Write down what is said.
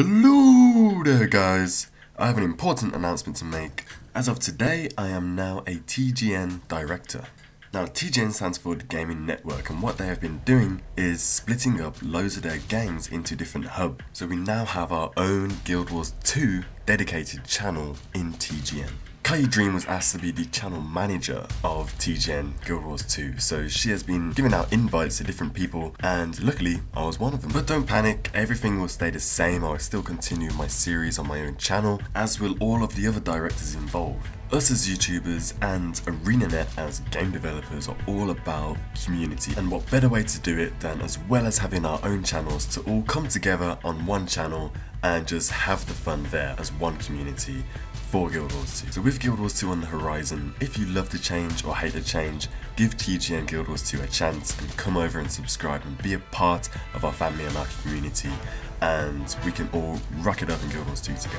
Hello there guys! I have an important announcement to make. As of today, I am now a TGN director. Now TGN stands for the Gaming Network and what they have been doing is splitting up loads of their games into different hubs. So we now have our own Guild Wars 2 dedicated channel in TGN. Kai Dream was asked to be the channel manager of TGN Guild Wars 2, so she has been giving out invites to different people, and luckily I was one of them. But don't panic, everything will stay the same, I will still continue my series on my own channel, as will all of the other directors involved. Us as YouTubers and ArenaNet as game developers are all about community and what better way to do it than as well as having our own channels to all come together on one channel and just have the fun there as one community for Guild Wars 2. So with Guild Wars 2 on the horizon, if you love the change or hate the change, give TGN Guild Wars 2 a chance and come over and subscribe and be a part of our family and our community and we can all rock it up in Guild Wars 2 together.